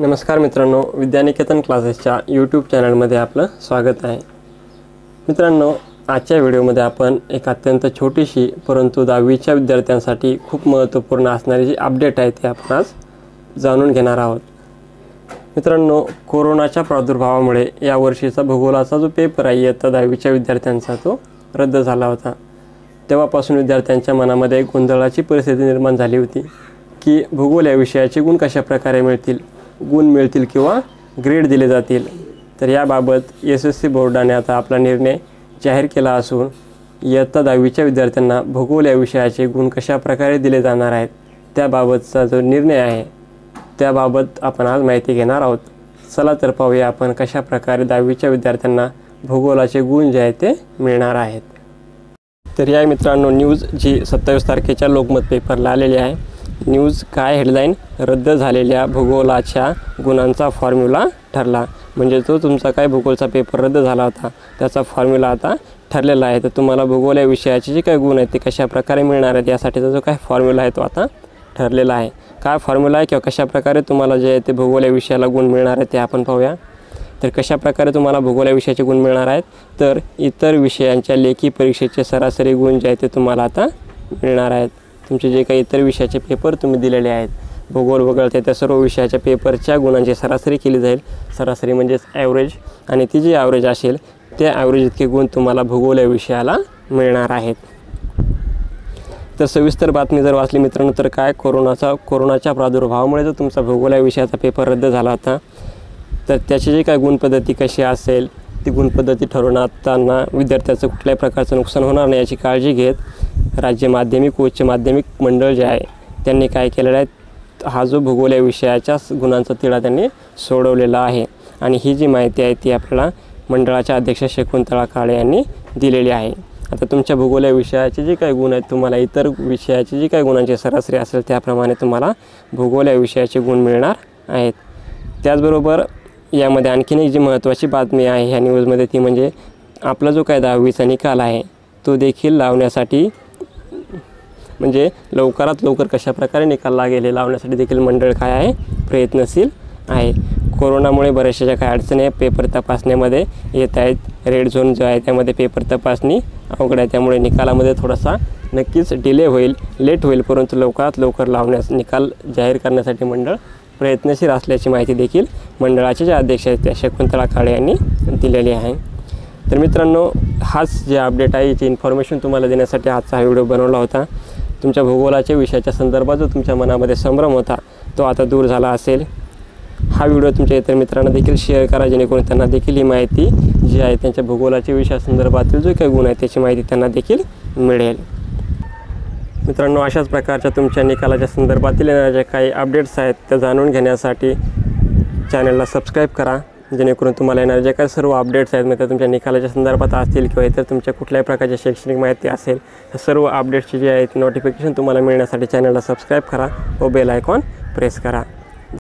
नमस्कार मित्रांनो विद्यानिकेतन क्लासेसच्या यूट्यूब चॅनलमध्ये आपलं स्वागत आहे. मित्रांनो आजच्या व्हिडिओमध्ये आपण एक अत्यंत छोटीशी परंतु दहावीच्या विद्यार्थ्यांसाठी खूप महत्त्वपूर्ण असणारी जी अपडेट आहे ती आपण आज जाणून घेणार आहोत. मित्रांनो कोरोनाच्या प्रादुर्भावामुळे यावर्षीचा भूगोलाचा जो पेपर आहे इयत्ता दहावीच्या विद्यार्थ्यांचा तो रद्द झाला होता. तेव्हापासून विद्यार्थ्यांच्या मनामध्ये गोंधळाची परिस्थिती निर्माण झाली होती की भूगोल या विषयाचे गुण कशा प्रकारे मिळतील? गुण मिळतील किंवा ग्रेड दिले जातील. तर याबाबत एस एस सी बोर्डाने आता आपला निर्णय जाहीर केला असून इयत्ता दहावीच्या विद्यार्थ्यांना भूगोल या विषयाचे गुण कशा प्रकारे दिले जाणार आहेत त्याबाबतचा जो निर्णय आहे त्याबाबत आपण आज माहिती घेणार आहोत. चला तर पाहूया आपण कशा प्रकारे दहावीच्या विद्यार्थ्यांना भूगोलाचे गुण जे आहेत ते मिळणार आहेत. तर या मित्रांनो न्यूज जी सत्तावीस तारखेच्या लोकमत पेपरला आलेली आहे. न्यूज काय हेडलाईन रद्द झालेल्या भूगोलाच्या गुणांचा फॉर्म्युला ठरला. म्हणजे तो तुमचा काय भूगोलचा पेपर रद्द झाला होता त्याचा फॉर्म्युला आता ठरलेला आहे. तर तुम्हाला भूगोल या विषयाचे जे काही गुण आहेत ते कशा प्रकारे मिळणार आहेत यासाठीचा जो काय फॉर्म्युला आहे तो आता ठरलेला आहे. काय फॉर्म्युला आहे किंवा कशाप्रकारे तुम्हाला जे आहे ते भूगोल या विषयाला गुण मिळणार आहे ते आपण पाहूया. तर कशाप्रकारे तुम्हाला भूगोल या विषयाचे गुण मिळणार आहेत तर इतर विषयांच्या लेखी परीक्षेचे सरासरी गुण जे आहेत ते तुम्हाला आता मिळणार आहेत. तुमचे जे काही इतर विषयाचे पेपर तुम्ही दिलेले आहेत भूगोल वगळता त्या सर्व विषयाच्या पेपरच्या गुणांची सरासरी केली जाईल. सरासरी म्हणजेच ॲव्हरेज आणि ती जी ॲव्हरेज असेल त्या ॲव्हरेज इतके गुण तुम्हाला भूगोल या विषयाला मिळणार आहेत. तर सविस्तर बातमी जर वाचली मित्रांनो तर काय कोरोनाचा कोरोनाच्या प्रादुर्भावामुळे जर तुमचा भूगोल या विषयाचा पेपर रद्द झाला होता तर त्याची जी काय गुणपद्धती कशी असेल ती गुणपद्धती ठरवताना विद्यार्थ्याचं कुठल्याही प्रकारचं नुकसान होणार नाही याची काळजी घेत राज्य माध्यमिक उच्च माध्यमिक मंडळ जे आहे त्यांनी काय केलेलं आहे हा जो भूगोल या विषयाच्या गुणांचा तिढा त्यांनी सोडवलेला आहे. आणि ही जी माहिती आहे ती आपल्याला मंडळाच्या अध्यक्ष शकुंतळा काळे यांनी दिलेली आहे. आता तुमच्या भूगोल या विषयाचे जे काही गुण आहेत तुम्हाला इतर विषयाचे जे काही गुणांची सरासरी असेल त्याप्रमाणे तुम्हाला भूगोल या विषयाचे गुण मिळणार आहेत. त्याचबरोबर यामध्ये आणखीन एक जी महत्त्वाची बातमी आहे ह्या न्यूजमध्ये ती म्हणजे आपला जो काय दहावीचा निकाल आहे तो देखील लावण्यासाठी म्हणजे लवकरात लवकर कशाप्रकारे निकाल लागेल हे लावण्यासाठी देखील मंडळ काय आहे? प्रयत्नशील आहे. कोरोनामुळे बऱ्याचशा ज्या काही अडचणी आहे पेपर तपासण्यामध्ये येत आहेत. रेड झोन जो आहे त्यामध्ये पेपर तपासणी अवघड आहे. त्यामुळे निकालामध्ये थोडासा नक्कीच डिले होईल लेट होईल परंतु लवकरात लवकर लावण्यास निकाल जाहीर करण्यासाठी मंडळ प्रयत्नशील असल्याची माहिती देखील मंडळाचे जे अध्यक्ष आहेत त्या शकुंतळा काळे यांनी दिलेली आहे. तर मित्रांनो हाच जे अपडेट आहे याची इन्फॉर्मेशन तुम्हाला देण्यासाठी आजचा हा व्हिडिओ बनवला होता. तुमच्या भूगोलाच्या विषयाच्या संदर्भात जो तुमच्या मनामध्ये संभ्रम होता तो आता दूर झाला असेल. हा व्हिडिओ तुमच्या इतर मित्रांना देखील शेअर करा जेणेकरून त्यांना देखील ही माहिती जी आहे त्यांच्या भूगोलाच्या विषयासंदर्भातील जो काही गुण आहे त्याची माहिती त्यांना देखील मिळेल. मित्रांनो अशाच प्रकारच्या तुमच्या निकालाच्या संदर्भातील येणाऱ्या ज्या काही अपडेट्स आहेत त्या जाणून घेण्यासाठी चॅनलला सबस्क्राईब करा. जेणेकरून तुम्हाला येणारे जे काही सर्व अपडेट्स आहेत म्हणजे तुमच्या निकालाच्या संदर्भात असतील किंवा इतर तुमच्या कुठल्याही प्रकारची शैक्षणिक माहिती असेल तर सर्व अपडेट्सची जी आहेत नोटिफिकेशन तुम्हाला मिळण्यासाठी चॅनलला सबस्क्राईब करा व बेल आयकॉन प्रेस करा.